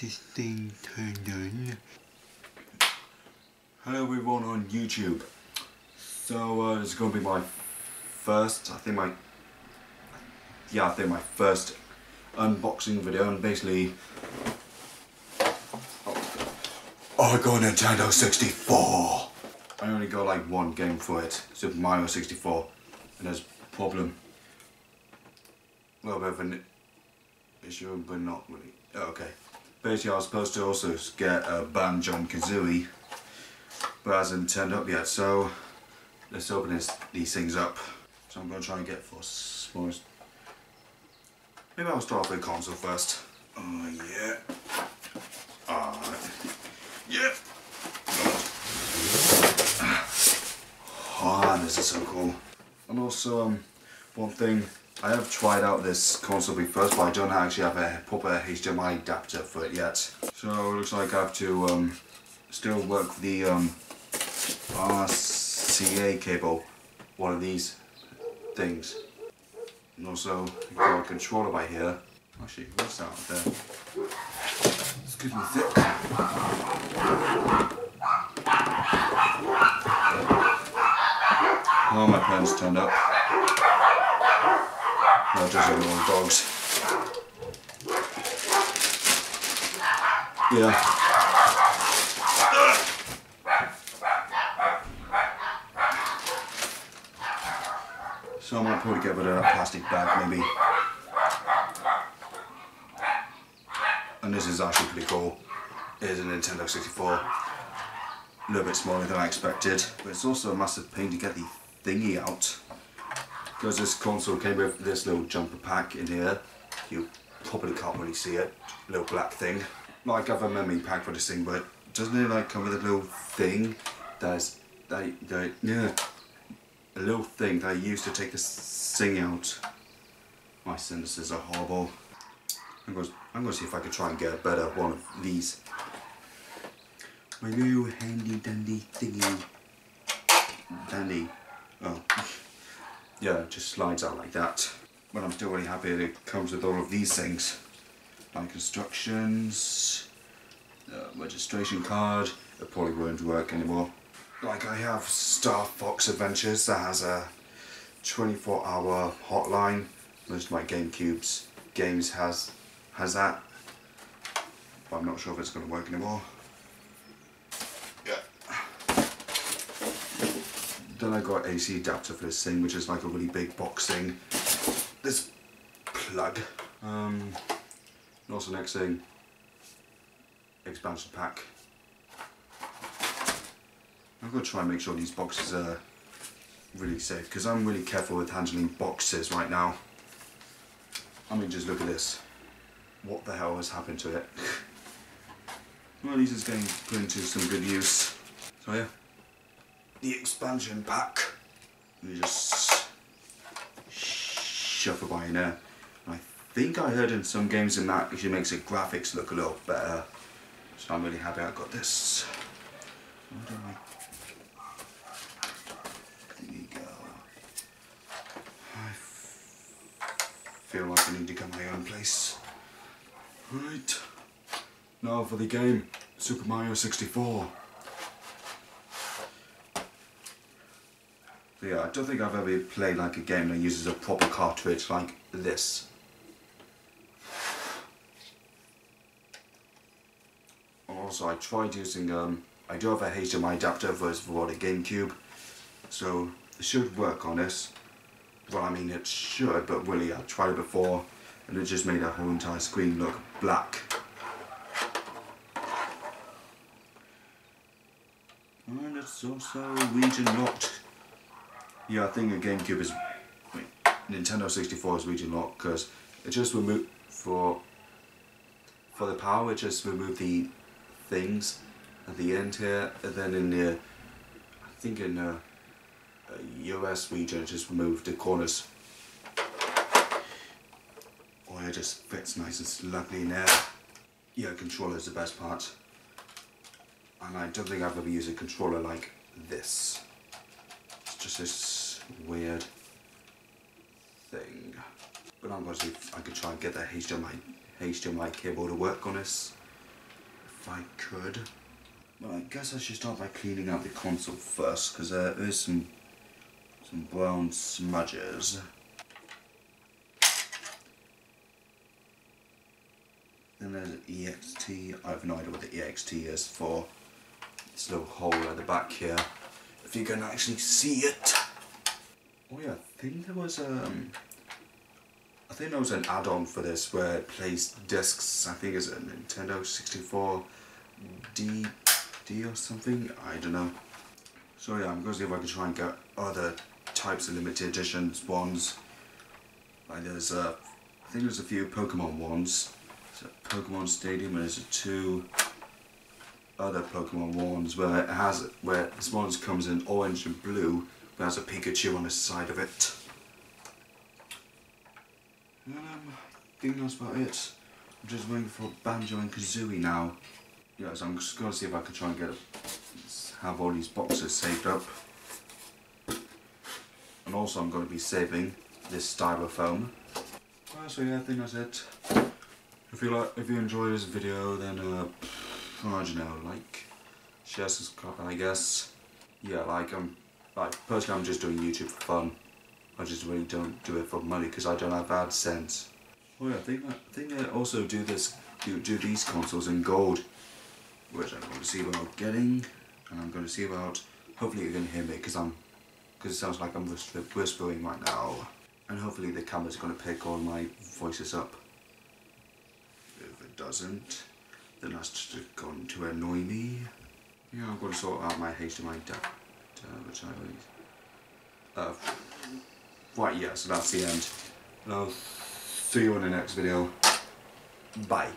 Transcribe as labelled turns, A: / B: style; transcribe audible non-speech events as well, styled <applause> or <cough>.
A: this thing turned on.
B: Hello everyone on YouTube. So uh, this is going to be my first, I think my, yeah I think my first unboxing video and basically, oh, I got Nintendo 64. I only got like one game for it, Super Mario 64, and there's a problem. A little bit of issue, but not really. Oh, okay. Basically, I was supposed to also get a Banjo and Kazooie, but hasn't turned up yet. So let's open this, these things up. So I'm to try and get for smallest. Maybe I'll start off with console first. Oh yeah. Alright. Yeah. Ah, this is so cool. And also, um, one thing, I have tried out this console before, but I don't actually have a proper HDMI adapter for it yet. So it looks like I have to um, still work the um, RCA cable, one of these things. And also, got a controller by here. Actually, what's that up there? Excuse me, thick. Oh, my pen's turned up. Little dogs. Yeah. So I might probably get rid of that plastic bag maybe. And this is actually pretty cool. It is a Nintendo 64. A little bit smaller than I expected, but it's also a massive pain to get the thingy out. Because this console came with this little jumper pack in here. You probably can't really see it. Little black thing. Like a memory pack for this thing, but doesn't it like come with a little thing that's that that yeah a little thing that I used to take this thing out. My sentences are horrible. I'm to, I'm to see if I can try and get a better one of these. My new handy dandy thingy. Dandy. Oh. Yeah, it just slides out like that. But I'm still really happy that it comes with all of these things. Like instructions, uh, registration card, it probably won't work anymore. Like I have Star Fox Adventures that has a 24 hour hotline. Most of my GameCube's games has has that. But I'm not sure if it's going to work anymore. Then I got AC adapter for this thing, which is like a really big box thing. This plug. Um, and also next thing, expansion pack. I'm going to try and make sure these boxes are really safe because I'm really careful with handling boxes right now. I mean, just look at this. What the hell has happened to it? <laughs> well, at least it's getting put into some good use. So yeah, the expansion pack. You just it by in there. I think I heard in some games in that actually makes the graphics look a little better. So I'm really happy I got this. There you go. I feel like I need to get my own place. Right. Now for the game. Super Mario 64. Yeah, I don't think I've ever played like a game that uses a proper cartridge like this. Also, I tried using, um, I do have a HDMI adapter for, the GameCube, so it should work on this. Well, I mean it should, but really I tried it before and it just made the whole entire screen look black. And it's also region locked. Yeah, I think a GameCube is, Nintendo 64 is region locked because it just removed, for, for the power it just removed the things at the end here and then in the, I think in uh, the US region it just remove the corners. Oh, it just fits nice and snugly in there. Yeah, controller is the best part. And I don't think I've ever used a controller like this. Just this weird thing. But I'm going to see if I could try and get that HDMI HDMI cable to work on this, if I could. But I guess I should start by cleaning out the console first, because there is some some brown smudges. Then there's an EXT. I have no idea what the EXT is for. This little hole at the back here. If you can actually see it. Oh yeah, I think there was um I think there was an add-on for this where it plays discs, I think it's a Nintendo 64 D D or something, I don't know. So yeah, I'm gonna see if I can try and get other types of limited editions ones. Like there's uh, I think there's a few Pokemon ones. A Pokemon Stadium and there's a two other Pokemon ones where it has where this one comes in orange and blue but has a Pikachu on the side of it. Um, I think that's about it. I'm just waiting for Banjo and Kazooie now. Yeah, so I'm just gonna see if I can try and get a, have all these boxes saved up. And also I'm to be saving this styrofoam. So yeah, I think that's it. If you like, if you enjoy this video, then uh, Don't know, like, share, subscribe, I guess. Yeah, like I'm, like personally, I'm just doing YouTube for fun. I just really don't do it for money because I don't have AdSense. Oh yeah, I think I think I also do this, do do these consoles in gold, which I'm going to see about getting, and I'm going to see about. Hopefully you can hear me because I'm because it sounds like I'm whispering right now. And hopefully the camera's going to pick all my voices up. If it doesn't, then that's just going to annoy me. Yeah, I'm going to sort out my HDMI adapter, which I really... Uh, right, yeah, so that's the end. And I'll see you in the next video. Bye.